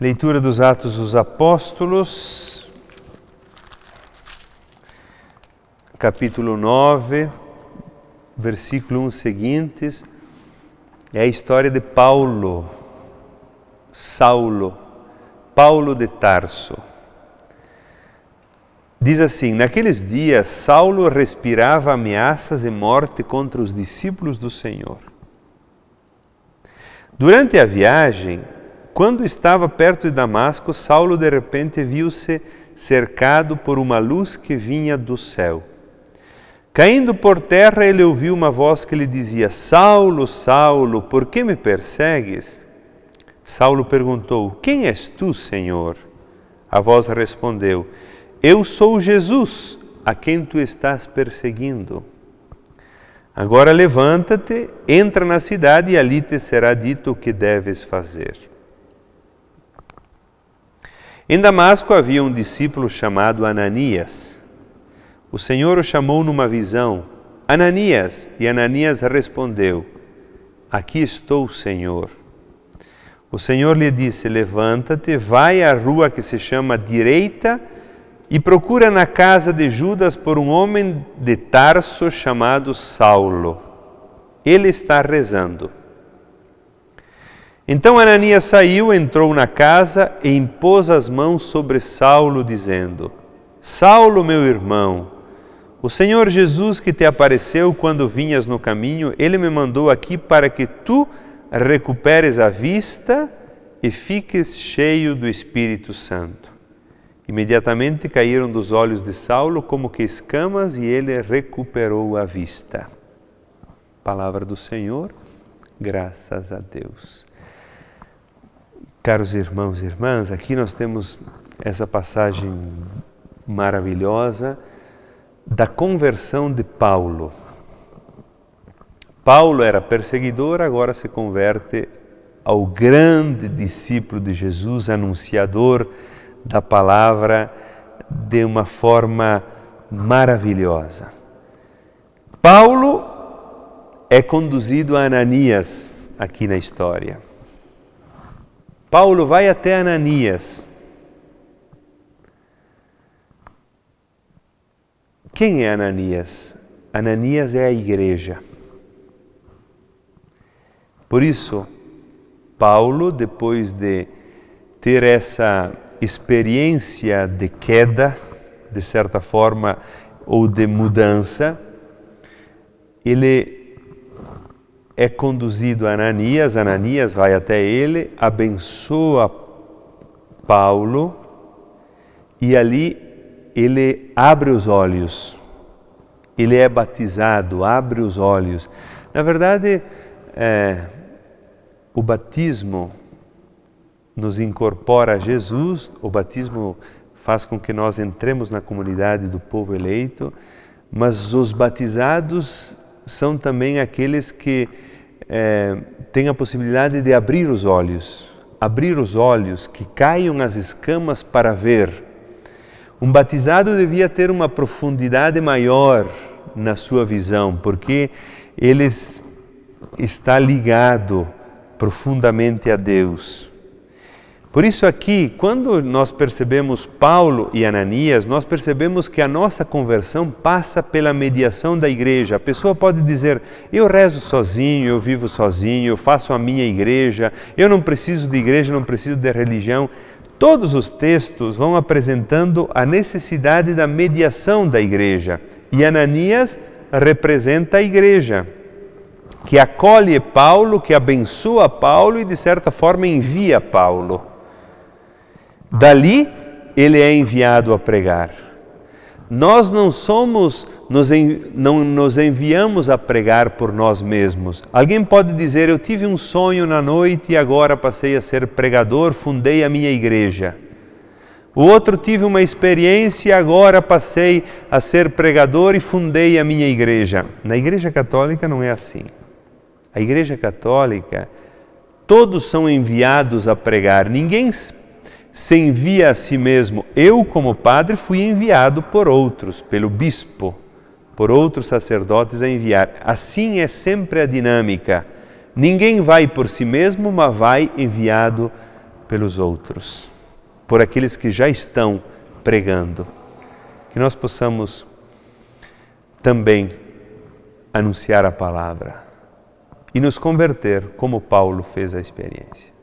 Leitura dos Atos dos Apóstolos, capítulo 9, versículo 1 seguintes, é a história de Paulo, Saulo, Paulo de Tarso. Diz assim: Naqueles dias, Saulo respirava ameaças e morte contra os discípulos do Senhor. Durante a viagem, quando estava perto de Damasco, Saulo de repente viu-se cercado por uma luz que vinha do céu. Caindo por terra, ele ouviu uma voz que lhe dizia: Saulo, Saulo, por que me persegues? Saulo perguntou: Quem és tu, Senhor? A voz respondeu: Eu sou Jesus, a quem tu estás perseguindo. Agora levanta-te, entra na cidade e ali te será dito o que deves fazer. Em Damasco havia um discípulo chamado Ananias. O Senhor o chamou numa visão: Ananias! E Ananias respondeu: Aqui estou, Senhor. O Senhor lhe disse: Levanta-te, vai à rua que se chama Direita e procura na casa de Judas por um homem de Tarso chamado Saulo. Ele está rezando. Então Ananias saiu, entrou na casa e impôs as mãos sobre Saulo, dizendo: Saulo, meu irmão, o Senhor Jesus que te apareceu quando vinhas no caminho, ele me mandou aqui para que tu recuperes a vista e fiques cheio do Espírito Santo. Imediatamente caíram dos olhos de Saulo como que escamas e ele recuperou a vista. Palavra do Senhor, graças a Deus. Caros irmãos e irmãs, aqui nós temos essa passagem maravilhosa da conversão de Paulo. Paulo era perseguidor, agora se converte ao grande discípulo de Jesus, anunciador da palavra de uma forma maravilhosa. Paulo é conduzido a Ananias aqui na história. Paulo vai até Ananias. Quem é Ananias? Ananias é a igreja. Por isso, Paulo, depois de ter essa experiência de queda, de certa forma, ou de mudança, ele é conduzido a Ananias, Ananias vai até ele, abençoa Paulo e ali ele abre os olhos, ele é batizado, abre os olhos. Na verdade, é, o batismo nos incorpora a Jesus, o batismo faz com que nós entremos na comunidade do povo eleito, mas os batizados são também aqueles que é, tem a possibilidade de abrir os olhos, abrir os olhos, que caiam as escamas para ver. Um batizado devia ter uma profundidade maior na sua visão, porque ele está ligado profundamente a Deus. Por isso, aqui, quando nós percebemos Paulo e Ananias, nós percebemos que a nossa conversão passa pela mediação da igreja. A pessoa pode dizer: Eu rezo sozinho, eu vivo sozinho, eu faço a minha igreja, eu não preciso de igreja, não preciso de religião. Todos os textos vão apresentando a necessidade da mediação da igreja. E Ananias representa a igreja, que acolhe Paulo, que abençoa Paulo e, de certa forma, envia Paulo. Dali ele é enviado a pregar. Nós não somos, nos, não nos enviamos a pregar por nós mesmos. Alguém pode dizer: Eu tive um sonho na noite e agora passei a ser pregador, fundei a minha igreja. O outro tive uma experiência e agora passei a ser pregador e fundei a minha igreja. Na Igreja Católica não é assim. A Igreja Católica, todos são enviados a pregar. Ninguém se envia a si mesmo. Eu, como padre, fui enviado por outros, pelo bispo, por outros sacerdotes a enviar. Assim é sempre a dinâmica. Ninguém vai por si mesmo, mas vai enviado pelos outros, por aqueles que já estão pregando. Que nós possamos também anunciar a palavra e nos converter como Paulo fez a experiência.